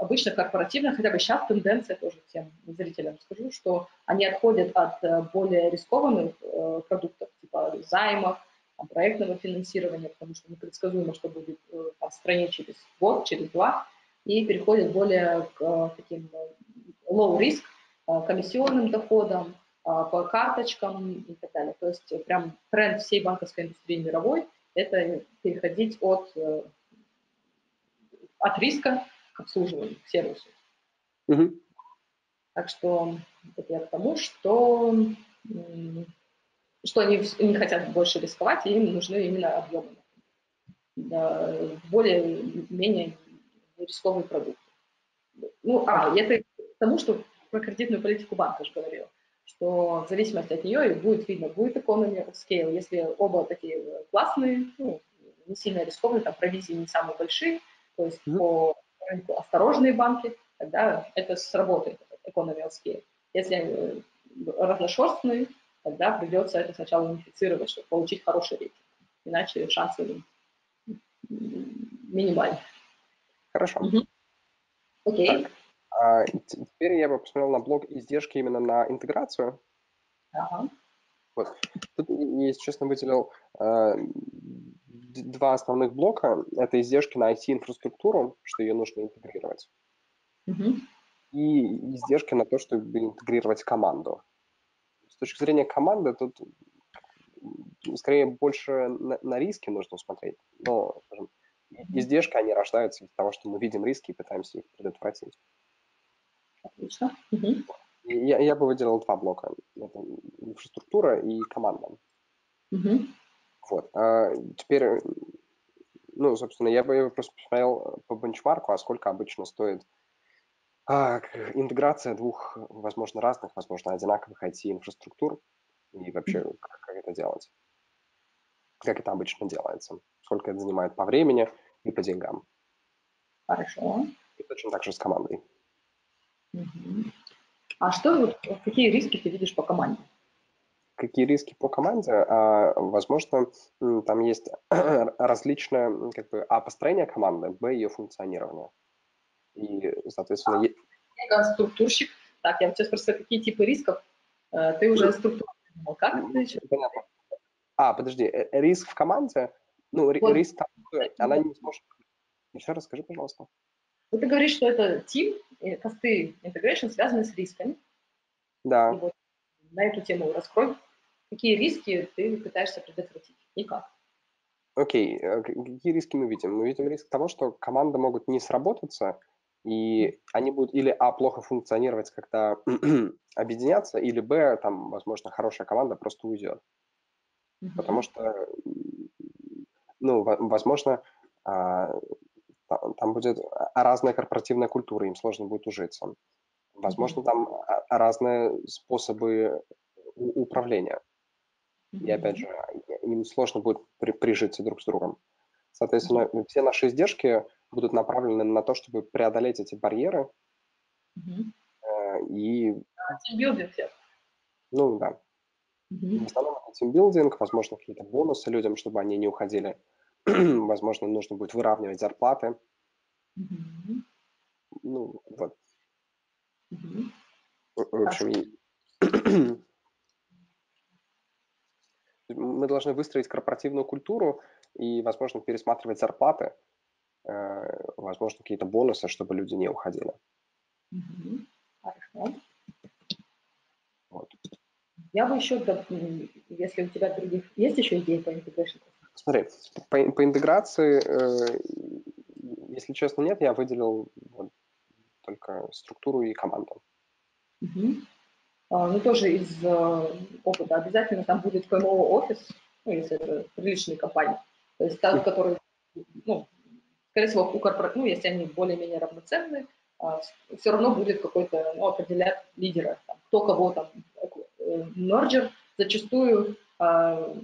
обычно корпоративно, хотя бы сейчас тенденция тоже всем зрителям скажу, что они отходят от э, более рискованных э, продуктов, типа займов, там, проектного финансирования, потому что непредсказуемо, что будет э, там, в стране через год, через два, и переходят более к э, таким э, low risk, комиссионным доходам, по карточкам и так далее. То есть прям тренд всей банковской индустрии мировой – это переходить от, от риска к обслуживанию, к сервису. Угу. Так что это я к тому, что, что они не хотят больше рисковать, и им нужны именно объемы. Более-менее рисковый продукт. Ну, а, это к тому, что про кредитную политику банка же говорил, что в зависимости от нее и будет видно, будет economy of scale, если оба такие классные, ну, не сильно рискованные, там провизии не самые большие, то есть mm-hmm. по рынку осторожные банки, тогда это сработает, economy of scale. Если э, разношерстные, тогда придется это сначала унифицировать, чтобы получить хороший рейтинг. Иначе шансы минимальны. Хорошо. Угу. Окей. Так. А теперь я бы посмотрел на блок издержки именно на интеграцию. Ага. Вот. Тут если честно, выделил э, два основных блока. Это издержки на IT-инфраструктуру, что ее нужно интегрировать. Угу. И издержки на то, чтобы интегрировать команду. С точки зрения команды, тут скорее больше на, на риски нужно смотреть. Но, скажем, издержки, они рождаются из того, что мы видим риски и пытаемся их предотвратить. Отлично. Угу. Я, я бы выделил два блока. Это инфраструктура и команда. Угу. Вот. А теперь, ну, собственно, я бы просто посмотрел по бенчмарку, а сколько обычно стоит а, интеграция двух, возможно, разных, возможно, одинаковых IT-инфраструктур и вообще, как, как это делать. Как это обычно делается. Сколько это занимает по времени и по деньгам. Хорошо. И точно так же с командой. А что, какие риски ты видишь по команде? Какие риски по команде? А, возможно, там есть [clears throat] различное как бы, а, построение команды, б, ее функционирование. И, соответственно... А, структурщик. Так, я сейчас просто какие типы рисков? Э, ты уже структуру Как это еще? Понятно. А, подожди, э, риск в команде? Ну, вот. риск, она не сможет... Еще раз скажи, пожалуйста. Вот ты говоришь, что это team, косты integration связаны с рисками. Да. И вот на эту тему раскрой, какие риски ты пытаешься предотвратить и как. Окей, okay. какие риски мы видим? Мы видим риск того, что команды могут не сработаться, и они будут или А, плохо функционировать, когда [clears throat] объединятся, или Б, там, возможно, хорошая команда просто уйдет. Mm-hmm. Потому что, ну, возможно, а, там будет разная корпоративная культура, им сложно будет ужиться. Возможно, там а, разные способы управления. И опять же, им сложно будет при, прижиться друг с другом. Соответственно, все наши издержки будут направлены на то, чтобы преодолеть эти барьеры. Mm-hmm. И... Тимбилдинг. Ну, да. Mm-hmm. В основном это тимбилдинг, возможно, какие-то бонусы людям, чтобы они не уходили [clears throat] возможно, нужно будет выравнивать зарплаты. Mm-hmm. Ну, вот. Mm-hmm. В общем, [clears throat] мы должны выстроить корпоративную культуру и, возможно, пересматривать зарплаты, возможно, какие-то бонусы, чтобы люди не уходили. Хорошо. Вот. Я бы еще, если у тебя других есть еще идеи по интеграции Смотри, по, по интеграции, э, если честно, нет, я выделил вот, только структуру и команду. Угу. Ну, тоже из э, опыта обязательно там будет PMO офис, ну, если это приличные компании. То есть тот, который, ну, скорее всего, у корпорат, ну, если они более-менее равноценны, а, все равно будет какой-то, ну, определять лидера, там, кто кого там, э, мерджер зачастую а,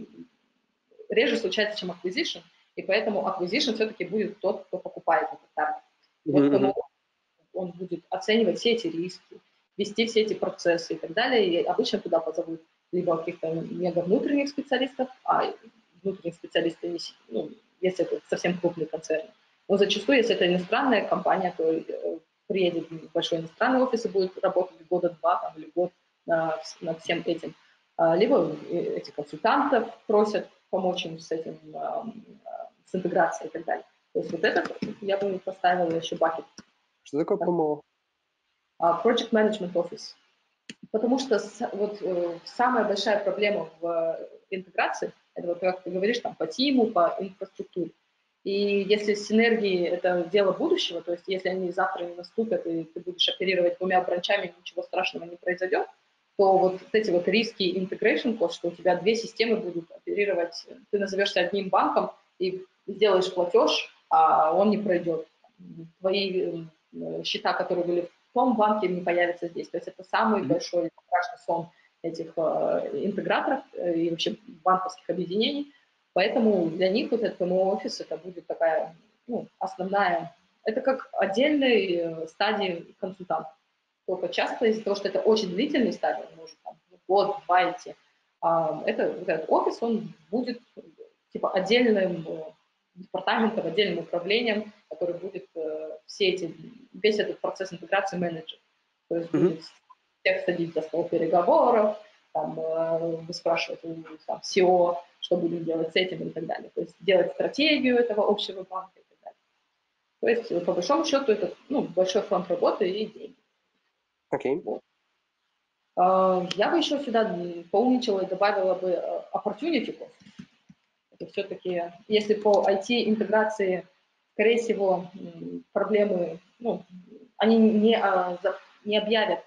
реже случается, чем acquisition, и поэтому acquisition все-таки будет тот, кто покупает этот таргет. Вот mm-hmm. он будет оценивать все эти риски, вести все эти процессы и так далее, и обычно туда позовут либо каких-то мега внутренних специалистов, а внутренних специалистов, ну, если это совсем крупный концерн. Но зачастую, если это иностранная компания, то э, приедет большой иностранный офис и будет работать года два там, или год над всем этим. А, либо э, эти консультантов просят помочь им с этим, с интеграцией и так далее. То есть вот это я бы поставила еще бакет. Что такое? А, Project Management Office. Потому что вот э, самая большая проблема в интеграции, это вот как ты говоришь, там, по тиму, по инфраструктуре. И если синергии – это дело будущего, то есть если они завтра не наступят, и ты будешь оперировать двумя бранчами, ничего страшного не произойдет, то вот эти вот риски integration cost, что у тебя две системы будут оперировать, ты назовешься одним банком и сделаешь платеж, а он не пройдет. Твои э, счета, которые были в том банке, не появятся здесь. То есть это самый mm-hmm. большой страшный сон этих э, интеграторов э, и вообще банковских объединений, Поэтому для них вот этот ПМО-офис это будет такая ну, основная, это как отдельный э, стадий консультанта. Только часто из-за того, что это очень длительный стадий, он может там, год, два идти, а, это, вот этот офис, он будет типа отдельным э, департаментом, отдельным управлением, который будет э, все эти, весь этот процесс интеграции менеджер. То есть mm-hmm. будет всех садить за стол переговоров, там, вы спрашиваете у там, SEO, что будем делать с этим и так далее. То есть делать стратегию этого общего банка и так далее. То есть, по большому счету, это ну, большой фронт работы и деньги. Окей. Okay. Вот. А, я бы еще сюда поумничала и добавила бы э, opportunity cost. Это все-таки, если по IT-интеграции, скорее всего, проблемы, ну, они не, а, не объявят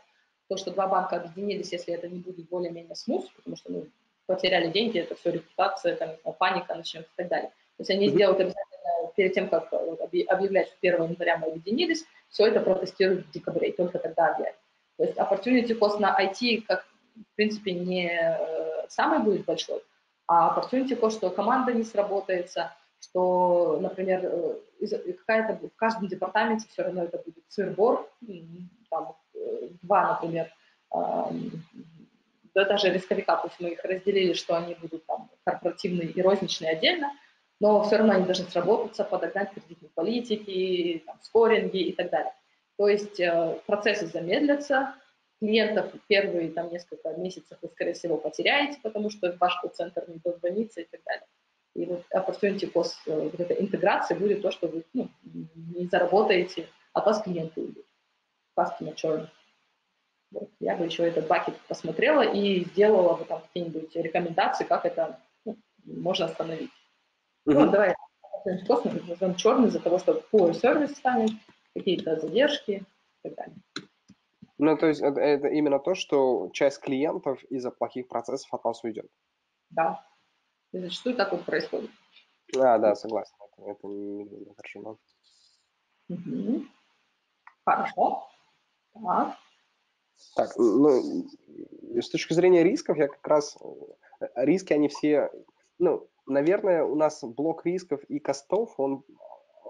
то, что два банка объединились, если это не будет более-менее смус, потому что ну, потеряли деньги, это все репутация, там, паника начнется и так далее. То есть они mm-hmm. сделают обязательно, перед тем, как вот, объявлять, что 1 января мы объединились, все это протестируют в декабре, и только тогда объявят. То есть opportunity cost на IT, как, в принципе, не э, самый будет большой, а opportunity cost, что команда не сработается, что, например, э, какая-то в каждом департаменте все равно это будет сырбор, там, два, например, да, даже рисковика, пусть мы их разделили, что они будут там корпоративные и розничные отдельно, но все равно они должны сработаться, подогнать кредитные политики, там, скоринги и так далее. То есть э, процессы замедлятся, клиентов первые там несколько месяцев вы, скорее всего, потеряете, потому что ваш колл-центр не дозвонится и так далее. И вот opportunity cost, э, вот эта интеграция будет то, что вы ну, не заработаете, от вас клиенты уйдут. Customer churn. Вот. Я бы еще этот бакет посмотрела и сделала бы там какие-нибудь рекомендации, как это ну, можно остановить. Mm-hmm. Ну, давай космос назовем черный из-за того, что poor сервис станет, какие-то задержки и так далее. Ну, то есть это, это именно то, что часть клиентов из-за плохих процессов от вас уйдет. Да. И зачастую так вот происходит. А, да, согласен. Это, это не, не хорошо. Угу. Хорошо. Так. Так, ну, с точки зрения рисков, я как раз... Э, риски, они все... Ну, наверное, у нас блок рисков и костов, он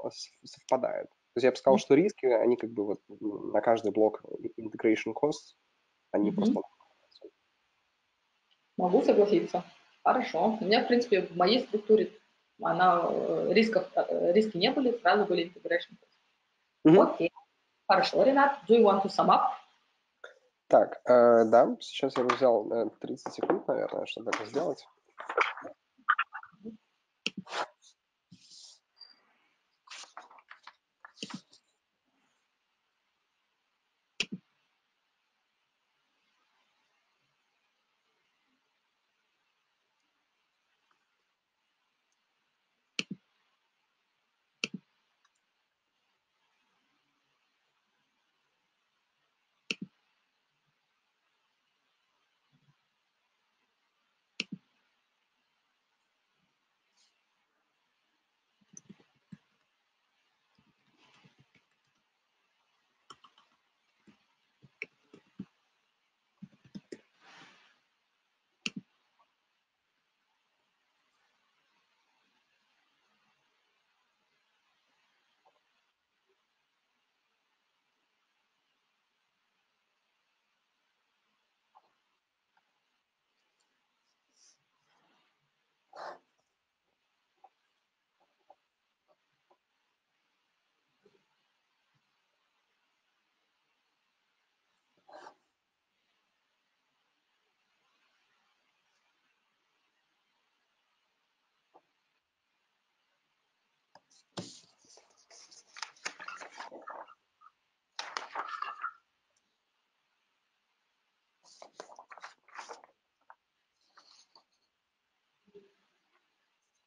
э, совпадает. То есть я бы сказал, что риски, они как бы вот на каждый блок integration cost, они mm-hmm. просто... Могу согласиться. Хорошо. У меня, в принципе, в моей структуре она, э, рисков, риски не были, сразу были integration cost. Mm-hmm. Окей. Хорошо, Ренат, do you want to sum up? Так, э, да, сейчас я взял э, 30 секунд, наверное, чтобы это сделать.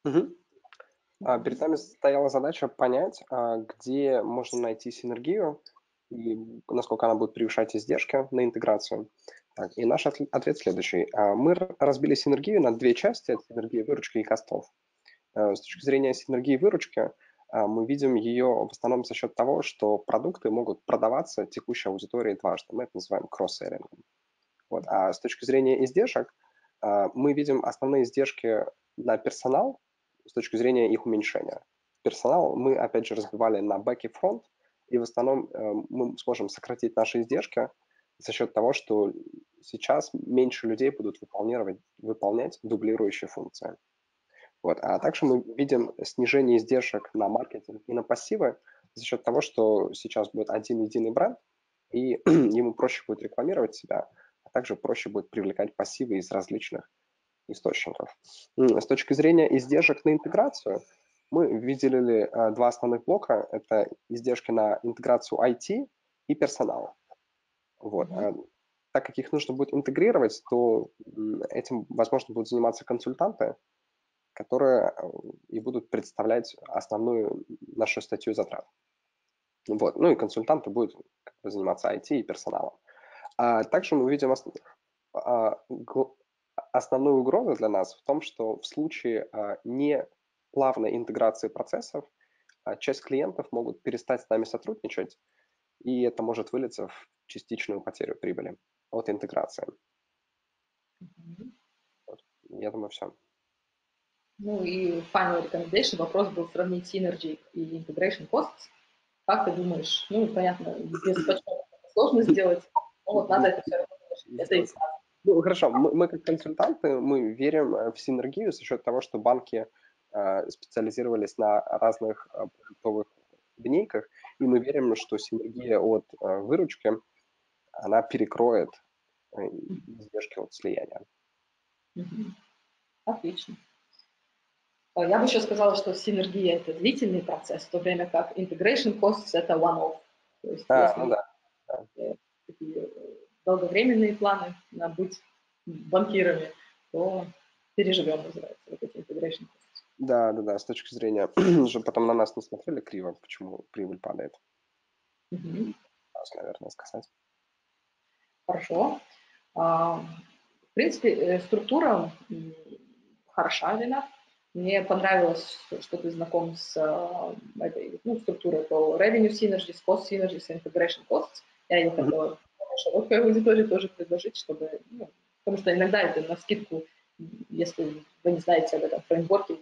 Угу. А, перед нами стояла задача понять, а, где можно найти синергию и насколько она будет превышать издержки на интеграцию. Так, и наш ответ следующий. А, мы разбили синергию на две части. Это синергия выручки и костов. С точки зрения синергии выручки, мы видим ее в основном за счет того, что продукты могут продаваться текущей аудитории дважды. Мы это называем кросс-селлингом. Вот. А с точки зрения издержек, мы видим основные издержки на персонал с точки зрения их уменьшения. Персонал мы, опять же, разбивали на бэк и фронт, и в основном э, мы сможем сократить наши издержки за счет того, что сейчас меньше людей будут выполнять, выполнять дублирующие функции. Вот. А также мы видим снижение издержек на маркетинг и на пассивы за счет того, что сейчас будет один единый бренд, и [clears throat] ему проще будет рекламировать себя, а также проще будет привлекать пассивы из различных источников. С точки зрения издержек на интеграцию, мы выделили а, два основных блока. Это издержки на интеграцию IT и персонала. Вот. Mm-hmm. Так как их нужно будет интегрировать, то этим, возможно, будут заниматься консультанты, которые а, и будут представлять основную нашу статью затрат. Вот. Ну и консультанты будут заниматься IT и персоналом. А также мы видим основную угрозу для нас в том, что в случае а, не плавной интеграции процессов а, часть клиентов могут перестать с нами сотрудничать, и это может вылиться в частичную потерю прибыли от интеграции. Вот. Я думаю, все. Ну и final recommendation, вопрос был сравнить synergy и integration costs. Как ты думаешь? Ну, понятно, без [coughs] почему сложно сделать, но вот надо это все равно это и ну, хорошо, мы, мы как консультанты, мы верим э, в синергию за счет того, что банки э, специализировались на разных э, продуктовых линейках, и мы верим, что синергия от э, выручки, она перекроет э, издержки от слияния. Отлично. А я бы еще сказала, что синергия – это длительный процесс, в то время как integration costs – это one-off. То есть, а, если ну да. такие долговременные планы на быть банкирами, то переживем, называется, вот эти integration costs. Да, да, да, с точки зрения, [clears throat] же потом на нас не смотрели криво, почему прибыль падает. Угу. наверное, сказать. Хорошо. А, в принципе, э, структура хороша, Лена. Мне понравилось, что ты знаком с э, этой ну, структурой по revenue synergies, cost synergies, integration costs. Я ее хотела широкой аудитории тоже предложить, чтобы, ну, потому что иногда это на скидку, если вы не знаете об этом фреймворке,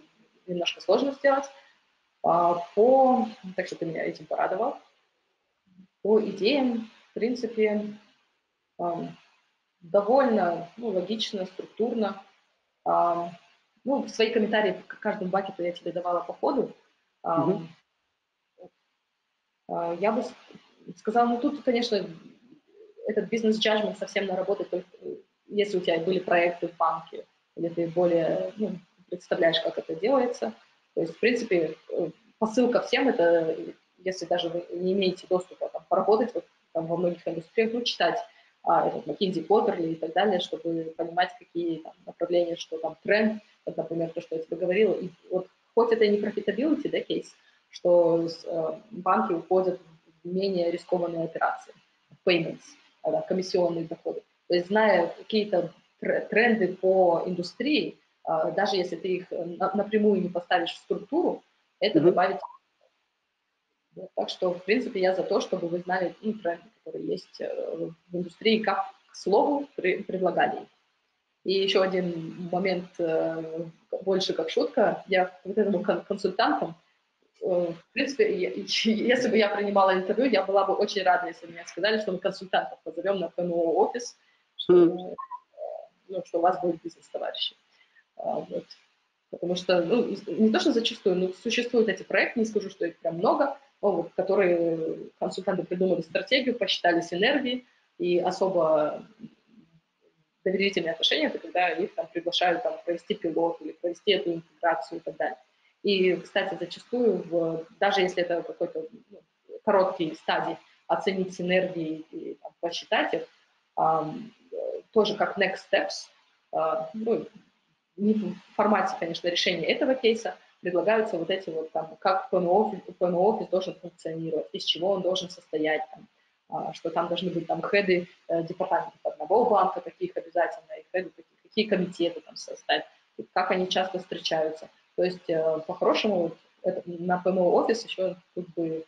немножко сложно сделать. А по, так что ты меня этим порадовал. По идеям, в принципе, довольно ну, логично, структурно. Ну, свои комментарии к каждому бакету я тебе давала по ходу. Mm-hmm. Я бы сказала, ну тут, конечно, этот бизнес-джаджмент совсем наработать только если у тебя были проекты в банке, или ты более ну, представляешь, как это делается. То есть, в принципе, посыл ко всем это, если даже вы не имеете доступа там, поработать вот, там, во многих индустриях, ну, читать а, этот McKinsey Quarterly и так далее, чтобы понимать, какие там, направления, что там тренд, вот, например, то, что я тебе говорила. И вот хоть это и не profitability, да, кейс, что э, банки уходят в менее рискованные операции, payments, комиссионные доходы. То есть зная какие-то тренды по индустрии, а, даже если ты их э, напрямую не поставишь в структуру, это mm-hmm. добавит. Вот, так что, в принципе, я за то, чтобы вы знали ну, тренды, которые есть э, в индустрии, как к слову при предлагали. И еще один момент, э, больше как шутка. Я вот этому консультантам в принципе, [laughs] если бы я принимала интервью, я была бы очень рада, если бы мне сказали, что мы консультантов позовем на ПМО офис, что, mm. ну, что у вас будет бизнес-товарищи. А, вот. Потому что, ну, не то, что зачастую, но существуют эти проекты, не скажу, что их прям много, но вот, которые консультанты придумали стратегию, посчитали синергии, и особо доверительные отношения, это когда их там приглашают там, провести пилот или провести эту интеграцию и так далее. И, кстати, зачастую, в, даже если это какой-то ну, короткий стадий, оценить синергии и там, посчитать их, а, тоже как next steps, а, ну, не в формате, конечно, решения этого кейса, предлагаются вот эти вот там, как PMO, PMO офис должен функционировать, из чего он должен состоять, там, а, что там должны быть там хеды э, департаментов одного банка, таких обязательно, и хеды какие комитеты там составить, как они часто встречаются. То есть, э, по-хорошему, на PMO офис еще как бы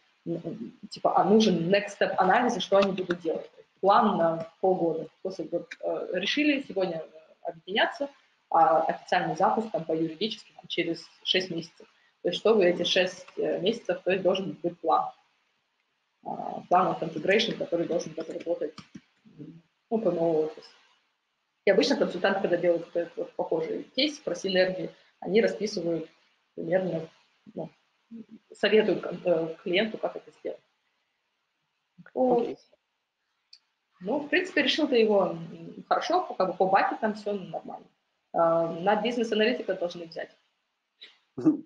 типа, а нужен next step анализа, что они будут делать. План на полгода. После вот, э, решили сегодня объединяться, а официальный запуск там, по юридически там, через 6 месяцев. То есть чтобы эти 6 месяцев, то есть должен быть план. А, план of integration, который должен разработать ну, новому офис. И обычно консультанты, когда делают этот вот похожий кейс про синергии, они расписывают примерно, ну, советуют э, клиенту, как это сделать. Вот. Ну, в принципе, решил ты его хорошо, как бы по баке там все нормально. А, на бизнес-аналитика должны взять. [laughs]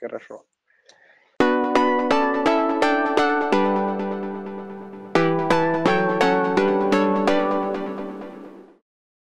Хорошо.